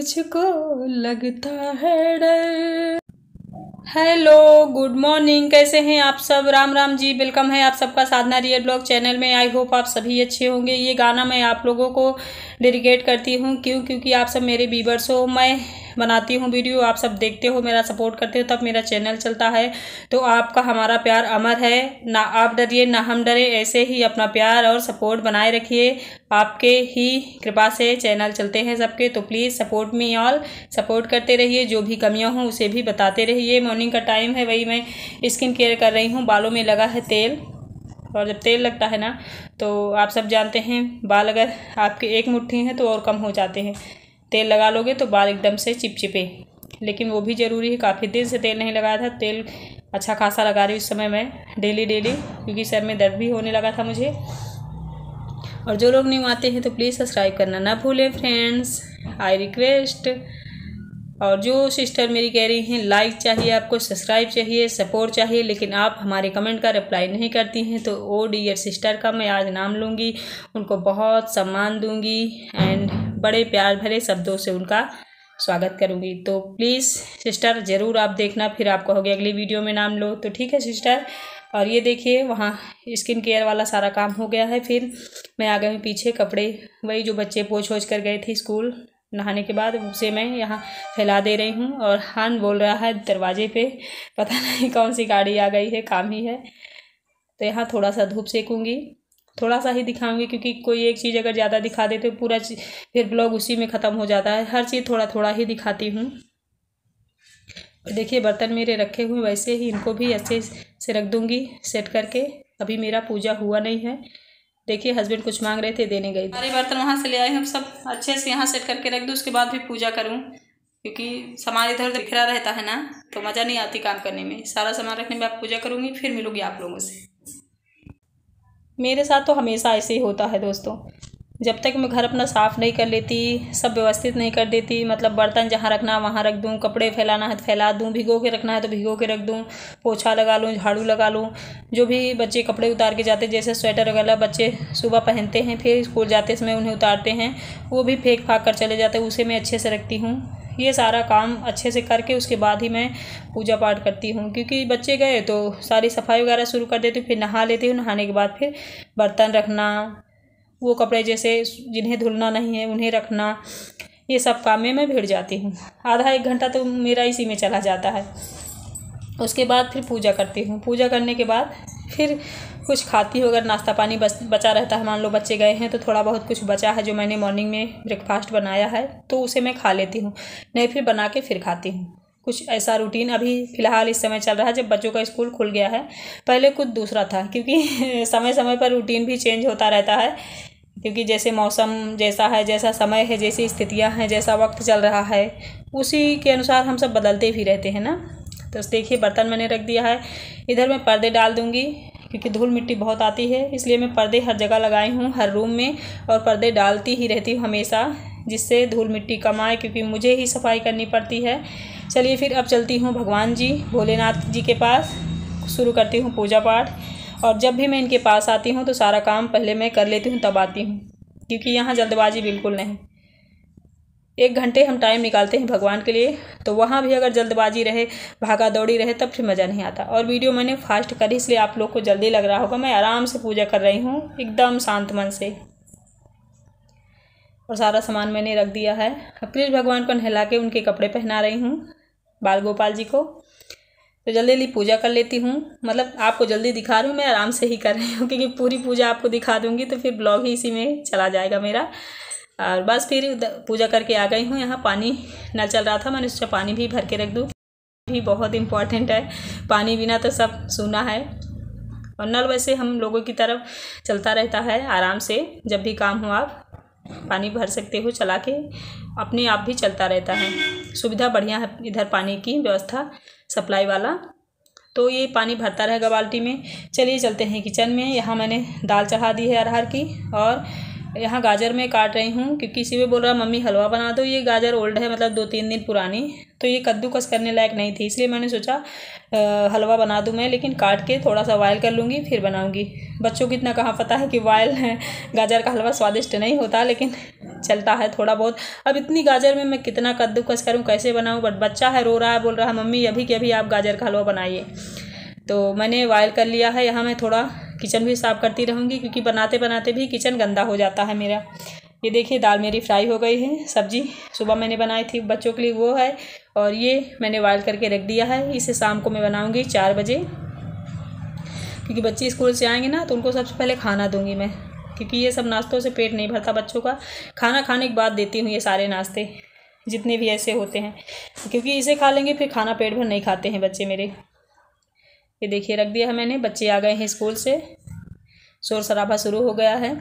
तुझको लगता है डर। हेलो गुड मॉर्निंग कैसे हैं आप सब? राम राम जी वेलकम है आप सबका साधना रियल ब्लॉग चैनल में। आई होप आप सभी अच्छे होंगे। ये गाना मैं आप लोगों को डेडिकेट करती हूँ। क्यों? क्योंकि आप सब मेरे बीबर्स हो। मैं बनाती हूँ वीडियो, आप सब देखते हो, मेरा सपोर्ट करते हो, तब मेरा चैनल चलता है। तो आपका हमारा प्यार अमर है, ना आप डरिए, ना हम डरे, ऐसे ही अपना प्यार और सपोर्ट बनाए रखिए। आपके ही कृपा से चैनल चलते हैं सबके तो please support me all support करते रहिए, जो भी कमियाँ हों, उसे भी बताते रहिए। मॉर्निंग का टाइम है, वही मैं स्किन केयर कर रही हूँ, बालों में लगा है तेल। और जब तेल लगता है ना तो आप सब जानते हैं, बाल अगर आपके एक मुट्ठी हैं तो और कम हो जाते हैं। तेल लगा लोगे तो बाल एकदम से चिपचिपे। लेकिन वो भी ज़रूरी है, काफ़ी दिन से तेल नहीं लगाया था। तेल अच्छा खासा लगा रही उस समय मैं डेली डेली क्योंकि सर में दर्द भी होने लगा था मुझे। और जो लोग न्यू आते हैं तो प्लीज़ सब्सक्राइब करना ना भूलें फ्रेंड्स आई रिक्वेस्ट और जो सिस्टर मेरी कह रही हैं लाइक चाहिए आपको सब्सक्राइब चाहिए सपोर्ट चाहिए, लेकिन आप हमारे कमेंट का रिप्लाई नहीं करती हैं तो ओ डियर सिस्टर का मैं आज नाम लूँगी, उनको बहुत सम्मान दूँगी एंड बड़े प्यार भरे शब्दों से उनका स्वागत करूँगी। तो प्लीज़ सिस्टर ज़रूर आप देखना, फिर आप कहोगे अगली वीडियो में नाम लो। तो ठीक है सिस्टर और ये देखिए, वहाँ स्किन केयर वाला सारा काम हो गया है। फिर मैं आ गई पीछे कपड़े। वही जो बच्चे पोछ वोछ कर गए थे स्कूल नहाने के बाद, उसे मैं यहाँ फैला दे रही हूँ। और हान बोल रहा है दरवाजे पे, पता नहीं कौन सी गाड़ी आ गई है, काम ही है। तो यहाँ थोड़ा सा धूप सेकूँगी। थोड़ा सा ही दिखाऊँगी, क्योंकि कोई एक चीज़ अगर ज़्यादा दिखा देते तो पूरा फिर ब्लॉग उसी में ख़त्म हो जाता है। हर चीज़ थोड़ा थोड़ा ही दिखाती हूँ। देखिए, बर्तन मेरे रखे हुए वैसे ही इनको भी अच्छे से रख दूँगी, सेट करके। अभी मेरा पूजा हुआ नहीं है। देखिए हस्बैंड कुछ मांग रहे थे, देने गए सारे बर्तन वहाँ से ले आए हम सब अच्छे से यहाँ सेट करके रख दूँ, उसके बाद भी पूजा करूँ, क्योंकि सामान इधर उधर बिखरा रहता है ना तो मज़ा नहीं आती काम करने में। सारा सामान रखने में आप पूजा करूँगी, फिर मिलूँगी आप लोगों से। मेरे साथ तो हमेशा ऐसे ही होता है दोस्तों। जब तक मैं घर अपना साफ़ नहीं कर लेती, सब व्यवस्थित नहीं कर देती मतलब बर्तन जहाँ रखना वहाँ रख दूँ, कपड़े फैलाना है तो फैला दूँ, भिगो के रखना है तो भिगो के रख दूँ, पोछा लगा लूँ, झाड़ू लगा लूँ, जो भी बच्चे कपड़े उतार के जाते जैसे स्वेटर वगैरह बच्चे सुबह पहनते हैं, फिर स्कूल जाते समय उन्हें उतारते हैं, वो भी फेंक फाक कर चले जाते उसे मैं अच्छे से रखती हूँ। ये सारा काम अच्छे से करके उसके बाद ही मैं पूजा पाठ करती हूँ। क्योंकि बच्चे गए तो सारी सफ़ाई वगैरह शुरू कर देती हूँ, फिर नहा लेती हूँ, नहाने के बाद फिर बर्तन रखना, वो कपड़े जैसे जिन्हें धुलना नहीं है उन्हें रखना, ये सब काम में मैं भिड़ जाती हूँ। आधा एक घंटा तो मेरा इसी में चला जाता है। उसके बाद फिर पूजा करती हूँ। पूजा करने के बाद फिर कुछ खाती हूँ, अगर नाश्ता पानी बच बचा रहता है, मान लो बच्चे गए हैं तो थोड़ा बहुत कुछ बचा है जो मैंने मॉर्निंग में ब्रेकफास्ट बनाया है तो उसे मैं खा लेती हूँ। नहीं, फिर बना के फिर खाती हूँ। कुछ ऐसा रूटीन अभी फ़िलहाल इस समय चल रहा है, जब बच्चों का स्कूल खुल गया है, पहले कुछ दूसरा था, क्योंकि समय समय पर रूटीन भी चेंज होता रहता है, क्योंकि जैसे मौसम जैसा है, जैसा समय है, जैसी स्थितियाँ हैं, जैसा वक्त चल रहा है, उसी के अनुसार हम सब बदलते भी रहते हैं ना। तो देखिए बर्तन मैंने रख दिया है। इधर मैं पर्दे डाल दूँगी, क्योंकि धूल मिट्टी बहुत आती है, इसलिए मैं पर्दे हर जगह लगाई हूँ, हर रूम में, और पर्दे डालती ही रहती हूँ हमेशा, जिससे धूल मिट्टी कम आए, क्योंकि मुझे ही सफ़ाई करनी पड़ती है। चलिए फिर अब चलती हूँ भगवान जी, भोलेनाथ जी के पास, शुरू करती हूँ पूजा पाठ, और जब भी मैं इनके पास आती हूँ तो सारा काम पहले मैं कर लेती हूँ, तब आती हूँ, क्योंकि यहाँ जल्दबाजी बिल्कुल नहीं। एक घंटे हम टाइम निकालते हैं भगवान के लिए तो वहाँ भी अगर जल्दबाजी रहे भागा दौड़ी रहे, तब फिर मज़ा नहीं आता। और वीडियो मैंने फास्ट करी, इसलिए आप लोग को जल्दी लग रहा होगा। मैं आराम से पूजा कर रही हूँ, एकदम शांत मन से। और सारा सामान मैंने रख दिया है। कृष्ण भगवान को नहला के उनके कपड़े पहना रही हूँ, बाल गोपाल जी को। तो जल्दी जल्दी पूजा कर लेती हूँ। मतलब आपको जल्दी दिखा रही हूँ, मैं आराम से ही कर रही हूँ, क्योंकि पूरी पूजा आपको दिखा दूँगी तो फिर ब्लॉग ही इसी में चला जाएगा मेरा। और बस फिर पूजा करके आ गई हूँ। यहाँ पानी नल चल रहा था, मैंने सोचा पानी भी भर के रख दूँ। भी बहुत इंपॉर्टेंट है। पानी बिना तो सब सूना है। और नल वैसे हम लोगों की तरफ़ चलता रहता है आराम से, जब भी काम हो आप पानी भर सकते हो चला के। अपने आप भी चलता रहता है। सुविधा बढ़िया है इधर पानी की व्यवस्था, सप्लाई वाला। तो ये पानी भरता रहेगा बाल्टी में। चलिए चलते हैं किचन में। यहाँ मैंने दाल चढ़ा दी है अरहर की और यहाँ गाजर में काट रही हूँ, क्योंकि किसी भी बोल रहा मम्मी हलवा बना दो, ये गाजर ओल्ड है मतलब दो तीन दिन पुरानी तो ये कद्दूकस करने लायक नहीं थी, इसलिए मैंने सोचा हलवा बना दूँ मैं, लेकिन काट के थोड़ा सा बॉयल कर लूँगी, फिर बनाऊँगी। बच्चों को इतना कहाँ पता है कि बॉयल है, गाजर का हलवा स्वादिष्ट नहीं होता, लेकिन चलता है थोड़ा बहुत। अब इतनी गाजर में मैं कितना कद्दूकस करूँ, कैसे बनाऊँ, बट बच्चा है, रो रहा है, बोल रहा है, मम्मी अभी के अभी आप गाजर का हलवा बनाइए। तो मैंने बॉयल कर लिया है, यहाँ मैं थोड़ा किचन भी साफ़ करती रहूँगी, क्योंकि बनाते बनाते भी किचन गंदा हो जाता है मेरा। ये देखिए, दाल मेरी फ्राई हो गई है, सब्ज़ी सुबह मैंने बनाई थी, बच्चों के लिए वो है, और ये मैंने बॉयल करके रख दिया है। इसे शाम को मैं बनाऊँगी चार बजे, क्योंकि बच्चे स्कूल से आएँगे ना तो उनको सबसे पहले खाना दूँगी मैं, क्योंकि ये सब नाश्तों से पेट नहीं भरता बच्चों का। खाना खाने के बाद देती हूँ ये सारे नाश्ते, जितने भी ऐसे होते हैं, क्योंकि इसे खा लेंगे, फिर खाना पेट भर नहीं खाते हैं बच्चे मेरे। ये देखिए, रख दिया है मैंने, बच्चे आ गए हैं स्कूल से। शोर शराबा शुरू हो गया है।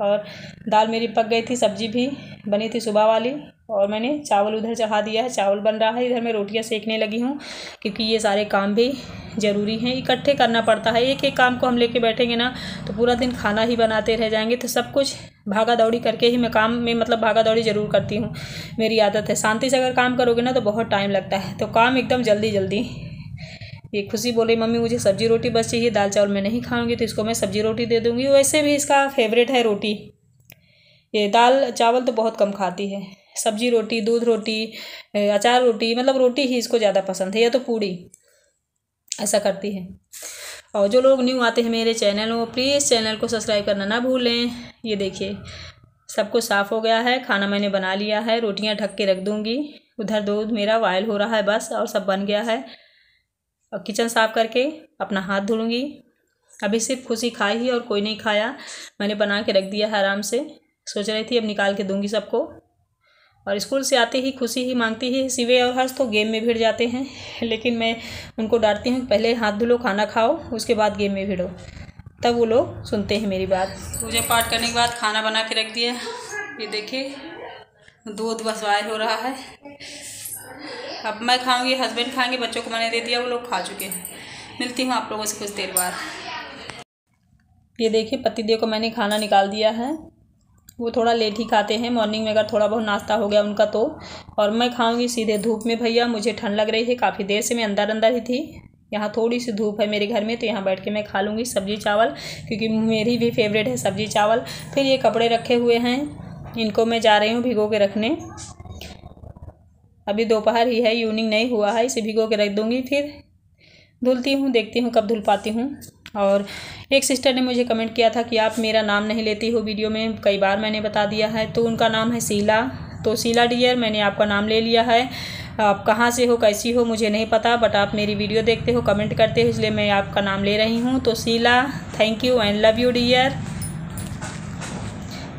और दाल मेरी पक गई थी, सब्ज़ी भी बनी थी सुबह वाली। और मैंने चावल उधर चढ़ा दिया है, चावल बन रहा है। इधर मैं रोटियाँ सेकने लगी हूँ, क्योंकि ये सारे काम भी ज़रूरी हैं। इकट्ठे करना पड़ता है। एक एक काम को हम लेके बैठेंगे ना तो पूरा दिन खाना ही बनाते रह जाएँगे। तो सब कुछ भागा दौड़ी करके ही मैं काम में मतलब भागा दौड़ी ज़रूर करती हूँ। मेरी आदत है। शांति से अगर काम करोगे ना तो बहुत टाइम लगता है। तो काम एकदम जल्दी जल्दी ये खुशी बोले, मम्मी, मुझे सब्ज़ी रोटी बस चाहिए, दाल चावल मैं नहीं खाऊँगी तो इसको मैं सब्ज़ी रोटी दे दूँगी। वैसे भी इसका फेवरेट है रोटी। ये दाल चावल तो बहुत कम खाती है। सब्ज़ी रोटी, दूध रोटी अचार रोटी मतलब रोटी ही इसको ज़्यादा पसंद है, या तो पूड़ी। ऐसा करती है। और जो लोग न्यू आते हैं मेरे चैनल वो प्लीज़ चैनल को सब्सक्राइब करना ना भूलें। ये देखिए सब कुछ साफ़ हो गया है, खाना मैंने बना लिया है, रोटियाँ ढक के रख दूँगी। उधर दूध मेरा वायल हो रहा है बस, और सब बन गया है। और किचन साफ़ करके अपना हाथ धुलूँगी। अभी सिर्फ़ खुशी खाई ही और कोई नहीं खाया। मैंने बना के रख दिया है आराम से। सोच रही थी अब निकाल के दूँगी सबको। और स्कूल से आते ही खुशी ही मांगती है सिवे और हर्ष तो गेम में भिड़ जाते हैं। लेकिन मैं उनको डांटती हूँ, पहले हाथ धुलो, खाना खाओ, उसके बाद गेम में भिड़ो। तब वो लोग सुनते हैं मेरी बात। पूजा पाठ करने के बाद खाना बना के रख दिया। ये देखिए, दूध बस हो रहा है। अब मैं खाऊँगी हस्बैंड खाएँगे, बच्चों को मैंने दे दिया, वो लोग खा चुके हैं। मिलती हूँ आप लोगों से कुछ देर बाद। ये देखिए पतिदेव को मैंने खाना निकाल दिया है। वो थोड़ा लेट ही खाते हैं। मॉर्निंग में अगर थोड़ा बहुत नाश्ता हो गया उनका तो। और मैं खाऊँगी सीधे धूप में भैया, मुझे ठंड लग रही है, काफ़ी देर से मैं अंदर अंदर ही थी। यहाँ थोड़ी सी धूप है मेरे घर में तो यहाँ बैठ के मैं खा लूँगी सब्ज़ी चावल, क्योंकि मेरी भी फेवरेट है सब्ज़ी चावल। फिर ये कपड़े रखे हुए हैं। इनको मैं जा रही हूँ भिगो के रखने। अभी दोपहर ही है इवनिंग नहीं हुआ है, इसे भिगो के रख दूँगी, फिर धुलती हूँ, देखती हूँ कब धुल पाती हूँ। और एक सिस्टर ने मुझे कमेंट किया था कि आप मेरा नाम नहीं लेती हो वीडियो में, कई बार मैंने बता दिया है। तो उनका नाम है शीला। तो शीला डियर मैंने आपका नाम ले लिया है। आप कहाँ से हो, कैसी हो, मुझे नहीं पता बट आप मेरी वीडियो देखते हो कमेंट करते हो, इसलिए मैं आपका नाम ले रही हूँ। तो Sheela thank you and love you dear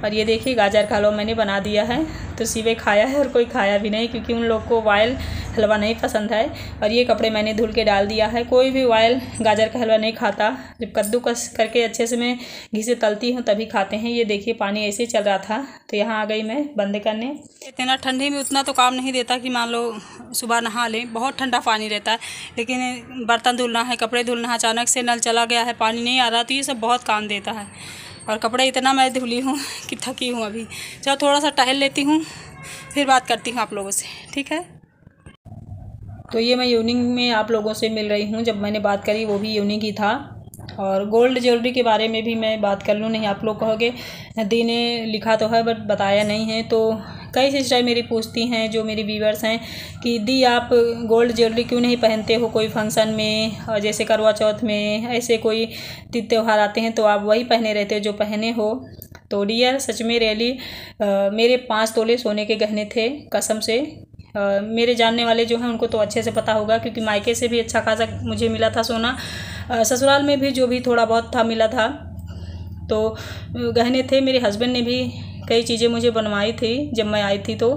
और ये देखिए, गाजर का हलवा मैंने बना दिया है। तो सिवे खाया है और कोई खाया भी नहीं क्योंकि उन लोग को वायल हलवा नहीं पसंद है। और ये कपड़े मैंने धुल के डाल दिया है। कोई भी वायल गाजर का हलवा नहीं खाता। जब कद्दू कस करके अच्छे से मैं घी से तलती हूँ तभी खाते हैं। ये देखिए पानी ऐसे चल रहा था। तो यहाँ आ गई मैं बंद करने। इतना ठंडी में उतना तो काम नहीं देता कि मान लो सुबह नहा लें। बहुत ठंडा पानी रहता है। लेकिन बर्तन धुलना है, कपड़े धुलना है, अचानक से नल चला गया है, पानी नहीं आ रहा तो ये सब बहुत काम देता है। और कपड़े इतना मैं धुली हूँ कि थकी हूँ अभी। चलो थोड़ा सा टहल लेती हूँ, फिर बात करती हूँ आप लोगों से, ठीक है? तो ये मैं यूनिंग में आप लोगों से मिल रही हूँ, जब मैंने बात करी वो भी यूनिंग ही था। और गोल्ड ज्वेलरी के बारे में भी मैं बात कर लूँ, नहीं आप लोग कहोगे नदी ने लिखा तो है, बट बताया नहीं है तो कई सिस्टर मेरी पूछती हैं जो मेरी व्यूवर्स हैं कि दी आप गोल्ड ज्वेलरी क्यों नहीं पहनते हो कोई फ़ंक्शन में? और जैसे करवा चौथ में ऐसे कोई त्यौहार आते हैं तो आप वही पहने रहते हो जो पहने हो? तो डियर सच में रियली मेरे पाँच तोले सोने के गहने थे कसम से। Uh, मेरे जानने वाले जो हैं उनको तो अच्छे से पता होगा क्योंकि मायके से भी अच्छा खासा मुझे मिला था सोना। ससुराल में भी जो भी थोड़ा बहुत था मिला था। तो गहने थे मेरे हस्बैंड ने भी कई चीज़ें मुझे बनवाई थी जब मैं आई थी तो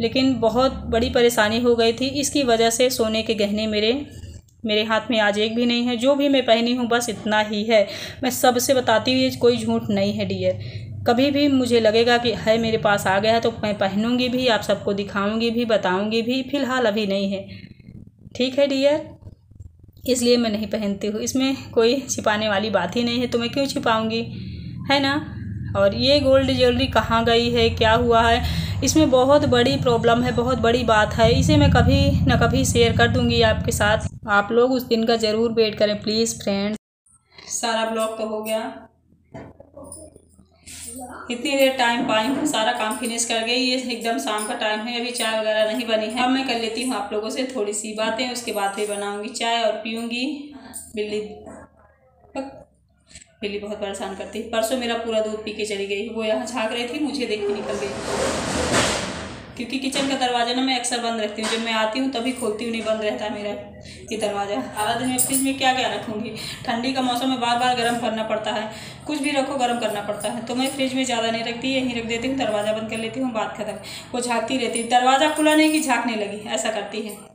लेकिन बहुत बड़ी परेशानी हो गई थी। इसकी वजह से सोने के गहने मेरे मेरे हाथ में आज एक भी नहीं है। जो भी मैं पहनी हूँ, बस इतना ही है। मैं सबसे बताती हूँ कोई झूठ नहीं है डियर कभी भी मुझे लगेगा कि है मेरे पास आ गया है तो मैं पहनूँगी भी, आप सबको दिखाऊँगी भी, बताऊँगी भी, फ़िलहाल अभी नहीं है। ठीक है डियर इसलिए मैं नहीं पहनती हूँ। इसमें कोई छिपाने वाली बात ही नहीं है। तो मैं क्यों छिपाऊँगी? है ना? और ये गोल्ड ज्वेलरी कहाँ गई है, क्या हुआ है, इसमें बहुत बड़ी प्रॉब्लम है, बहुत बड़ी बात है, इसे मैं कभी न कभी शेयर कर दूँगी आपके साथ। आप लोग उस दिन का ज़रूर वेट करें प्लीज़ फ्रेंड सारा ब्लॉग तो हो गया। इतनी देर टाइम पाई हूँ, सारा काम फिनिश कर गई, ये एकदम शाम का टाइम है, अभी चाय वगैरह नहीं बनी है। अब मैं कर लेती हूँ आप लोगों से थोड़ी सी बातें, उसके बाद फिर बनाऊँगी चाय और पीऊँगी बिल्ली। बिल्ली बहुत परेशान करती है। परसों मेरा पूरा दूध पी के चली गई। वो यहाँ झाँक रही थी, मुझे देख के निकल गई। क्योंकि किचन का दरवाज़ा ना मैं अक्सर बंद रखती हूँ। जब मैं आती हूँ, तभी खोलती हूँ, नहीं बंद रहता है मेरा ये दरवाज़ा। सारा दिन मैं, फ्रिज में क्या क्या रखूँगी? ठंडी का मौसम में बार बार गर्म करना पड़ता है। कुछ भी रखो, गर्म करना पड़ता है। तो मैं फ्रिज में ज़्यादा नहीं रखती, यहीं रख देती हूँ, दरवाज़ा बंद कर लेती हूँ, बात खत्म। वो झाँकती रहती दरवाज़ा खुला नहीं कि झाँकने लगी, ऐसा करती है।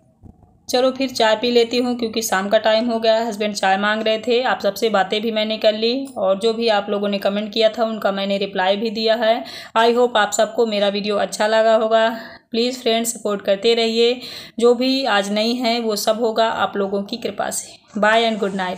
चलो फिर चाय पी लेती हूँ, क्योंकि शाम का टाइम हो गया हस्बैंड चाय मांग रहे थे। आप सबसे बातें भी मैंने कर ली, और जो भी आप लोगों ने कमेंट किया था, उनका मैंने रिप्लाई भी दिया है। आई होप आप सबको मेरा वीडियो अच्छा लगा होगा। प्लीज़ फ्रेंड्स सपोर्ट करते रहिए। जो भी आज नहीं है, वो सब होगा आप लोगों की कृपा से। Bye and good night